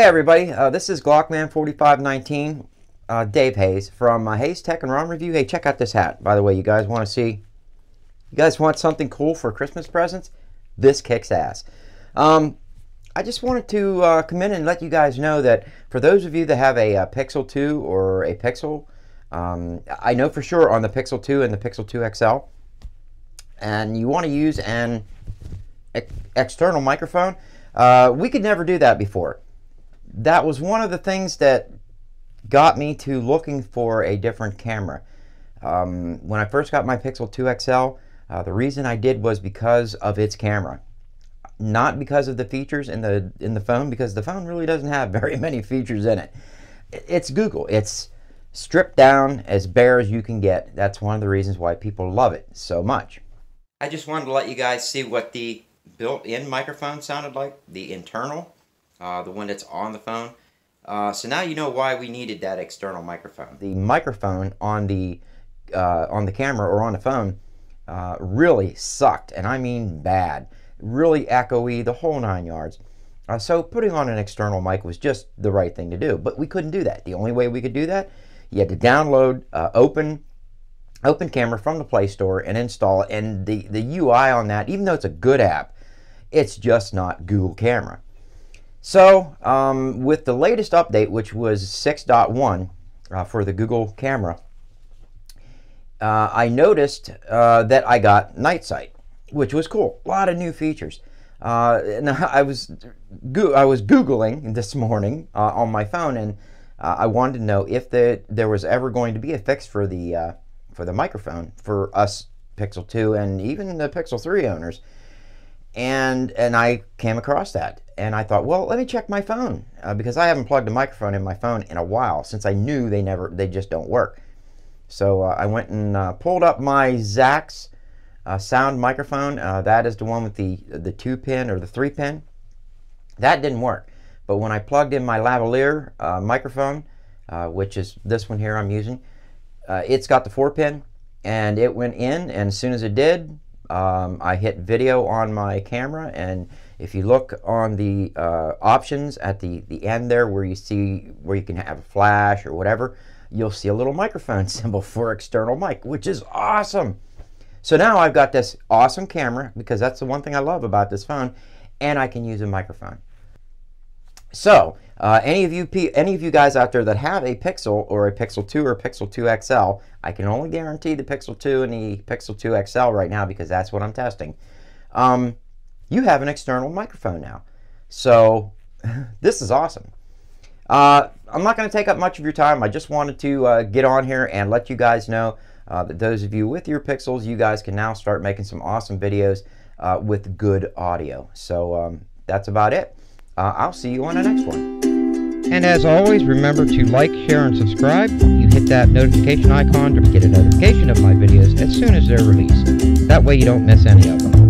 Hey everybody, uh, this is Glockman4519, uh, Dave Hayes from uh, Hayes Tech and ROM Review. Hey, check out this hat. By the way, you guys want to see, you guys want something cool for Christmas presents? This kicks ass. Um, I just wanted to uh, come in and let you guys know that for those of you that have a, a uh, Pixel 2 or a Pixel, um, I know for sure on the Pixel 2 and the Pixel 2 XL, and you want to use an external microphone, uh, we could never do that before that was one of the things that got me to looking for a different camera. Um, when I first got my Pixel 2 XL, uh, the reason I did was because of its camera. Not because of the features in the in the phone, because the phone really doesn't have very many features in it. It's Google. It's stripped down as bare as you can get. That's one of the reasons why people love it so much. I just wanted to let you guys see what the built-in microphone sounded like, the internal uh, the one that's on the phone. Uh, so now you know why we needed that external microphone. The microphone on the uh, on the camera or on the phone uh, really sucked, and I mean bad. Really echoey, the whole nine yards. Uh, so putting on an external mic was just the right thing to do, but we couldn't do that. The only way we could do that, you had to download uh, open open camera from the Play Store and install it. And the the UI on that, even though it's a good app, it's just not Google Camera. So, um, with the latest update, which was 6.1 uh, for the Google camera, uh, I noticed uh, that I got night sight, which was cool. A lot of new features. Uh, and I was I was googling this morning uh, on my phone, and uh, I wanted to know if the, there was ever going to be a fix for the for the microphone for us Pixel 2 and even the Pixel 3 owners and and I came across that. And I thought well let me check my phone uh, because I haven't plugged a microphone in my phone in a while since I knew they never they just don't work. So uh, I went and uh, pulled up my Zax uh, sound microphone. Uh, that is the one with the the two pin or the three pin. That didn't work. But when I plugged in my lavalier uh, microphone which is this one here I'm using it's got the four pin and it went in and as soon as it did um, I hit video on my camera and if you look on the uh, options at the, the end there where you see where you can have a flash or whatever, you'll see a little microphone symbol for external mic, which is awesome. So now I've got this awesome camera because that's the one thing I love about this phone and I can use a microphone. So, uh, any of you any of you guys out there that have a Pixel or a Pixel 2 or Pixel 2 XL, I can only guarantee the Pixel 2 and the Pixel 2 XL right now because that's what I'm testing. Um, you have an external microphone now. So, this is awesome. Uh, I'm not going to take up much of your time. I just wanted to uh, get on here and let you guys know uh, that those of you with your Pixels, you guys can now start making some awesome videos uh, with good audio. So, um, that's about it. Uh, I'll see you on the next one. And as always, remember to like, share, and subscribe. You hit that notification icon to get a notification of my videos as soon as they're released. That way you don't miss any of them.